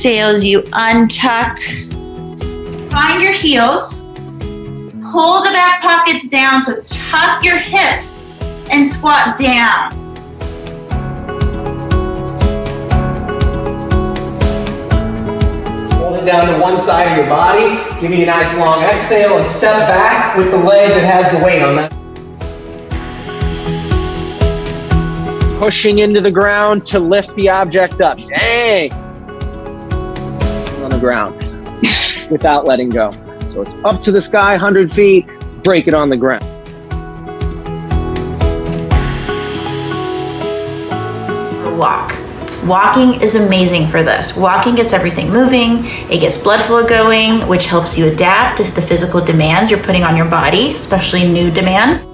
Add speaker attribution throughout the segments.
Speaker 1: exhales, you untuck. Find your heels. Pull the back pockets down, so tuck your hips and squat down.
Speaker 2: Hold it down to one side of your body. Give me a nice long exhale and step back with the leg that has the weight on that.
Speaker 3: Pushing into the ground to lift the object up. Dang! On the ground without letting go. So it's up to the sky, 100 feet, break it on the ground.
Speaker 1: walk. Walking is amazing for this. Walking gets everything moving, it gets blood flow going, which helps you adapt to the physical demands you're putting on your body, especially new demands.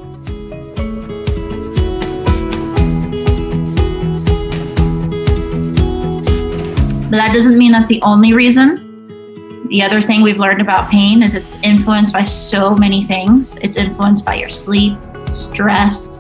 Speaker 1: But that doesn't mean that's the only reason. The other thing we've learned about pain is it's influenced by so many things. It's influenced by your sleep, stress,